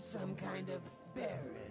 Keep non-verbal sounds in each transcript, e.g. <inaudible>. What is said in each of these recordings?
Some kind of baron.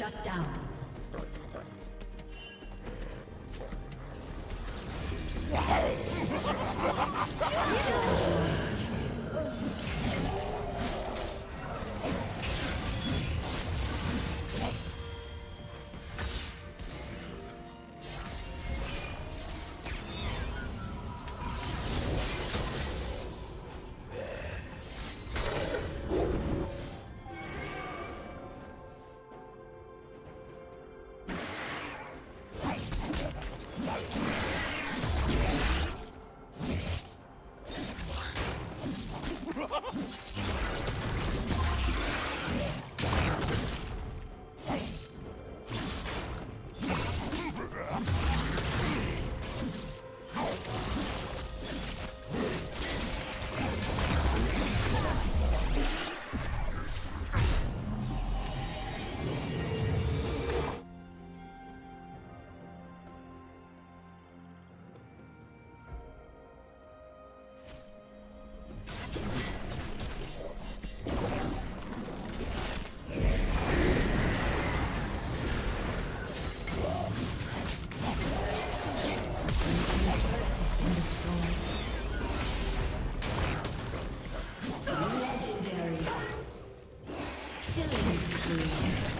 Shut down. Killing spree.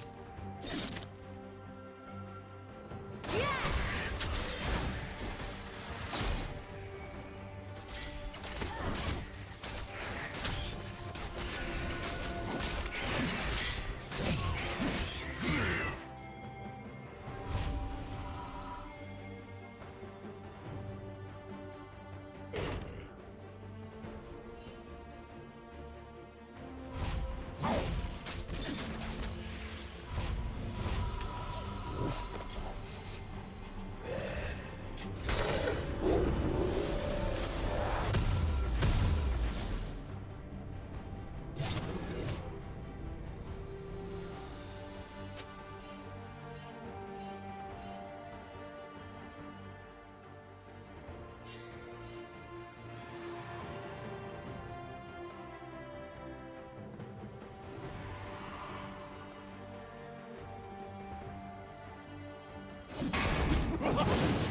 Oh, <laughs>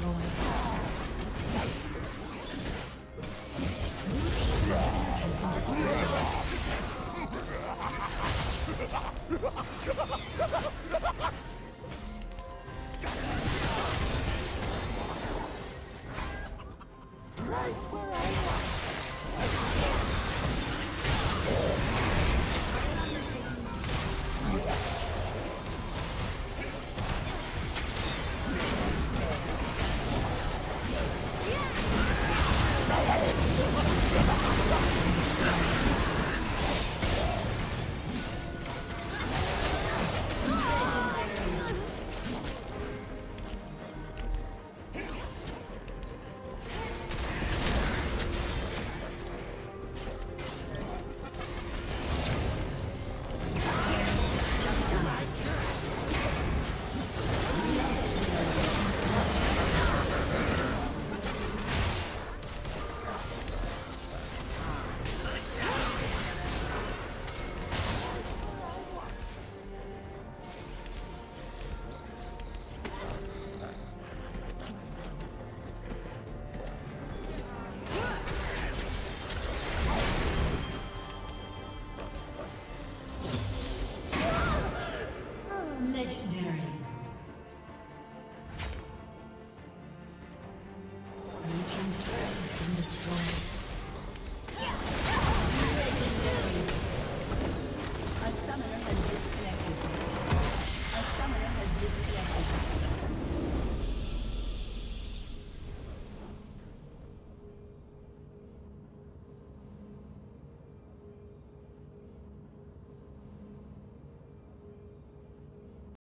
destroyed.